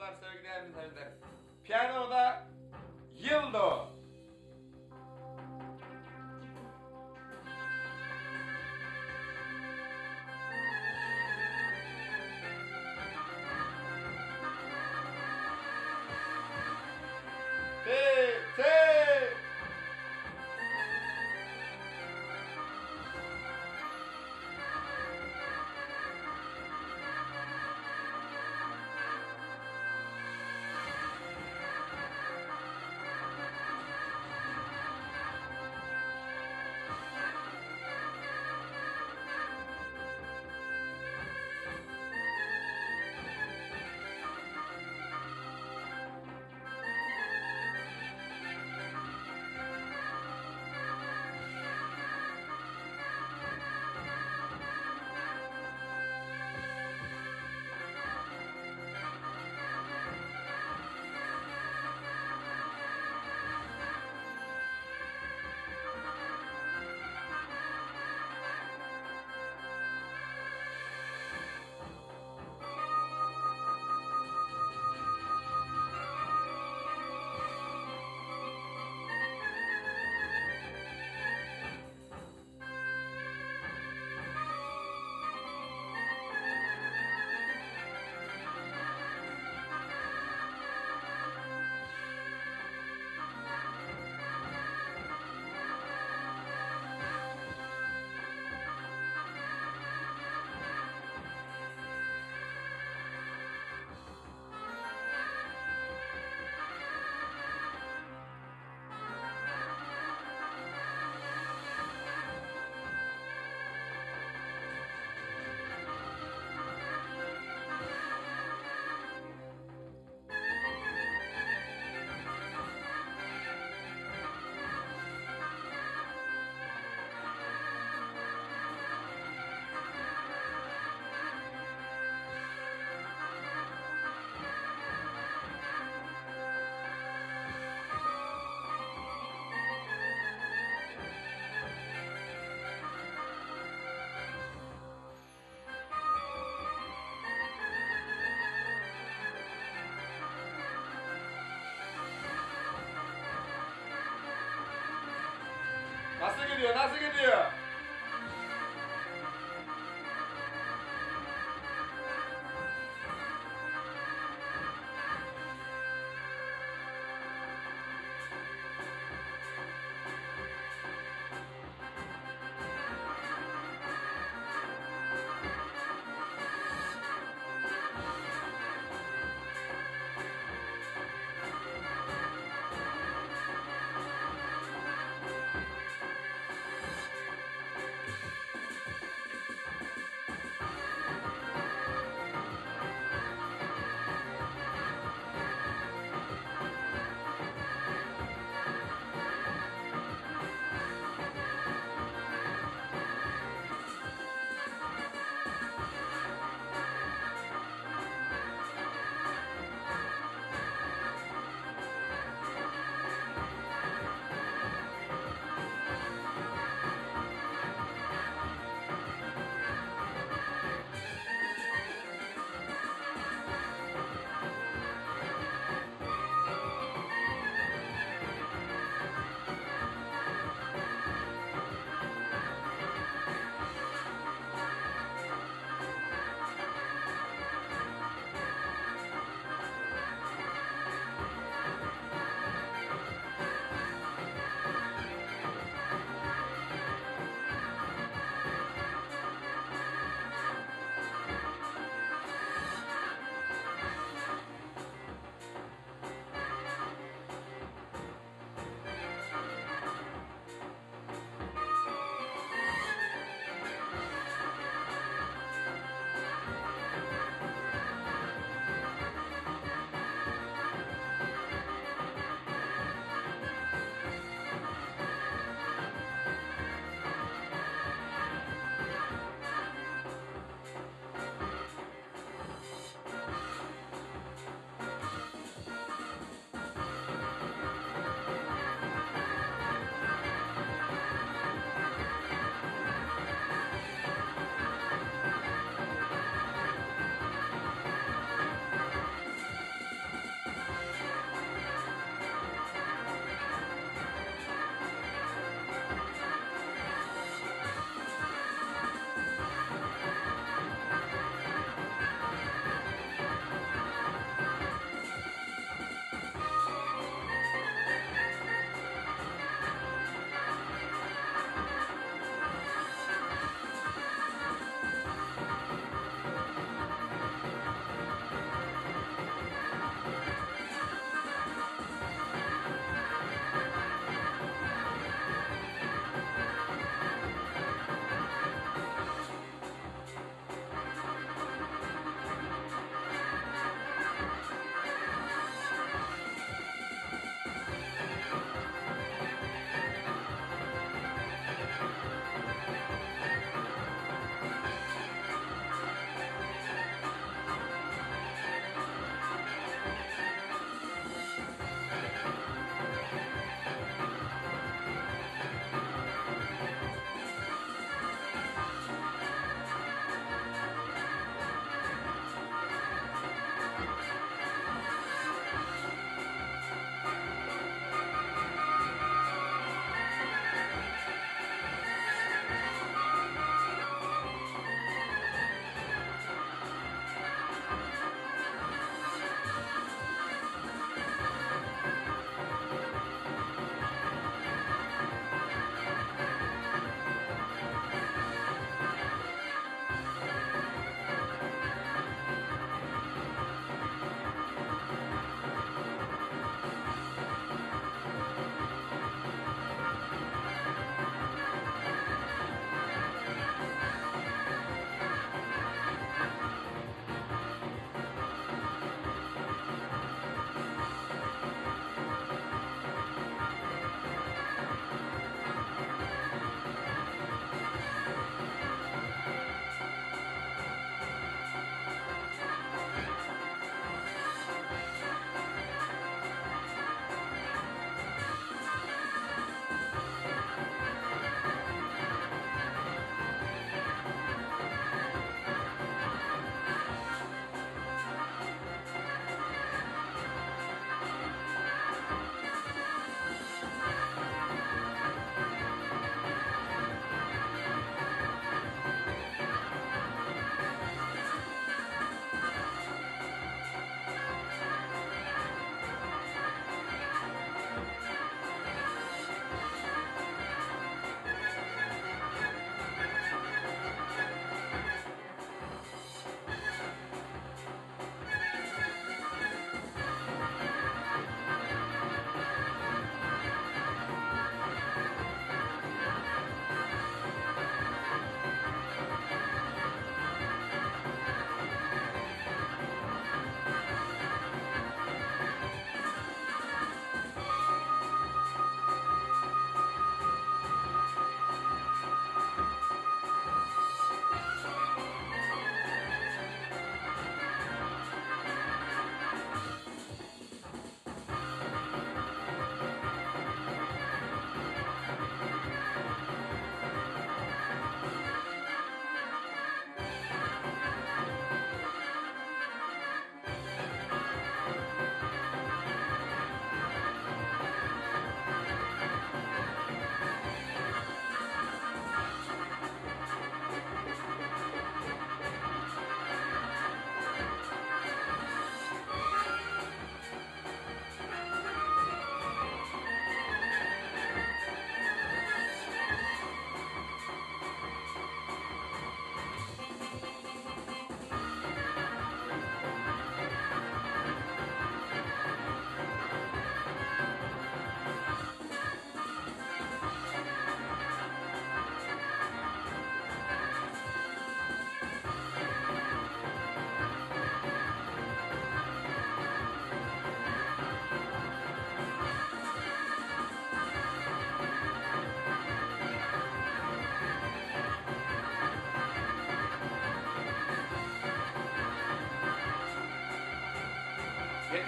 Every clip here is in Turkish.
dostlar, sevgili izleyiciler. Piyanoda Yıldo. Gidiyor? Nasıl gidiyor?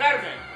better than.